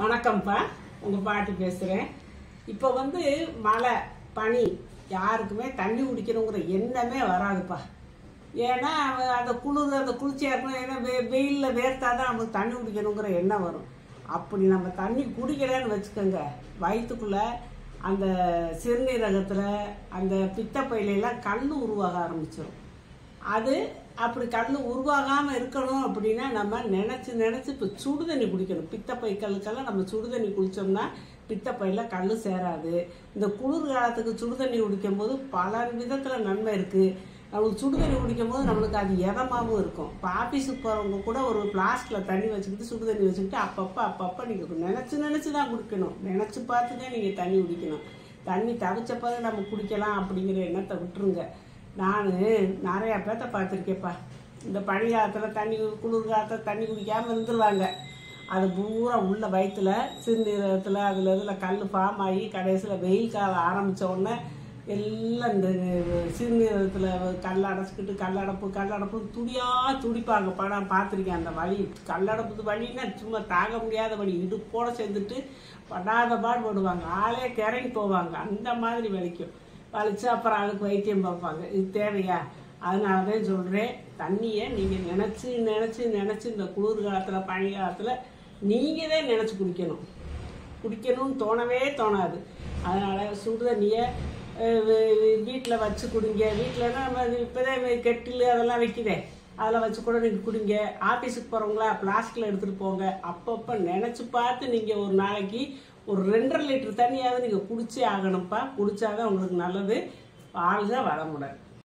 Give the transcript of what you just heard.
வணக்கம்ப்பா. உங்கள் பாட்டி பேசுகிறேன் இப்போ வந்து மழை பனி யாருக்குமே தண்ணி குடிக்கணுங்கிற எண்ணமே வராதுப்பா. ஏன்னா அந்த குளிர் அந்த குளிர்ச்சியாக இருக்கணும் ஏன்னா வெ வெயிலில் வேர்த்தா தான் நமக்கு தண்ணி குடிக்கணுங்கிற எண்ணம் வரும். அப்படி நம்ம தண்ணி குடிக்கலன்னு வச்சுக்கோங்க. வயிற்றுக்குள்ளே அந்த சிறுநீரகத்தில் அந்த பித்தப்பையிலெல்லாம் கல் உருவாக ஆரம்பிச்சிடும் அது அப்படி கல் உருவாகாமல் இருக்கணும் அப்படின்னா நம்ம நினச்சி நினச்சி இப்போ சுடுதண்ணி குடிக்கணும். பித்தப்பை கல்லுக்கெல்லாம் நம்ம சுடுதண்ணி குடித்தோம்னா பித்தப்பையில் கல் சேராது. இந்த குளிர் காலத்துக்கு சுடுதண்ணி குடிக்கும்போது பல விதத்தில் நன்மை இருக்குது நம்மளுக்கு சுடுதண்ணி குடிக்கும்போது நம்மளுக்கு அது எதமாகவும் இருக்கும். இப்போ ஆஃபீஸுக்கு போகிறவங்க கூட ஒரு பிளாஸ்கில் தண்ணி வச்சுக்கிட்டு சுடு தண்ணி வச்சுக்கிட்டு அப்பப்போ அப்பப்போ நீங்கள் நினச்சி நினச்சி தான் குடிக்கணும். நினச்சி பார்த்து தான் நீங்கள் தண்ணி குடிக்கணும். தண்ணி தவிச்சப்போ நம்ம குடிக்கலாம் அப்படிங்கிற எண்ணத்தை விட்டுருங்க. நான் நிறையா பேர்த்த பார்த்துருக்கேப்பா இந்த பனி காலத்தில் தண்ணி குளிர் காலத்தில் தண்ணி குடிக்காமல் இருந்துருவாங்க. அது பூரா உள்ள வயிற்றுல சிறுநீரகத்தில் அதில் இதில் கல் ஃபார்ம் ஆகி கடைசியில் வெயில் காலம் ஆரம்பித்த உடனே எல்லாம் இந்த சிறுநீரகத்தில் கல் அடைச்சிக்கிட்டு கல்லடப்பு கல்லடப்பு துடியாக துடிப்பாங்க. படம் பார்த்துருக்கேன் அந்த வலி. கல்லடப்பு வழின்னா சும்மா தாங்க முடியாத வழி இடுப்போட சேர்ந்துட்டு படாத பாடுபடுவாங்க ஆளே கிறங்கி போவாங்க. அந்த மாதிரி வலிக்கும். வலிச்சு அப்புறம் அதுக்கு வைத்தியம் பார்ப்பாங்க. இது தேவையா? அதனால தான் சொல்கிறேன் தண்ணியை நீங்கள் நினச்சி நினச்சி நினச்சி இந்த குளிர் காலத்தில் பனி காலத்தில் நீங்கள் தான் நினச்சி குடிக்கணும். குடிக்கணும்னு தோணவே தோணாது. அதனால் சுடு தண்ணியை வீட்டில் வச்சு குடிங்க. வீட்டிலனா நம்ம இப்போதான் கெட்டில் அதெல்லாம் வைக்கிறேன் அதில் வச்சு கூட நீங்கள் குடிங்க. ஆஃபீஸுக்கு போகிறவங்களா பிளாஸ்டிக்கில் எடுத்துகிட்டு போங்க. அப்பப்போ நினச்சி பார்த்து நீங்கள் ஒரு நாளைக்கு ஒரு ரெண்டரை லிட்டர் தண்ணியாவது நீங்கள் குடிச்சே ஆகணும்ப்பா. குடிச்சாதான் உங்களுக்கு நல்லது. வாழ்க வளமுடன்.